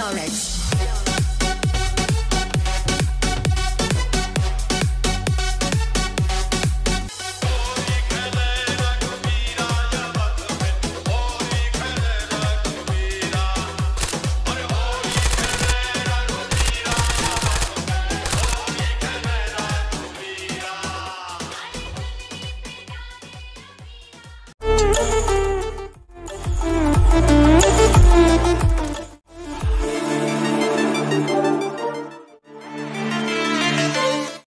DRX.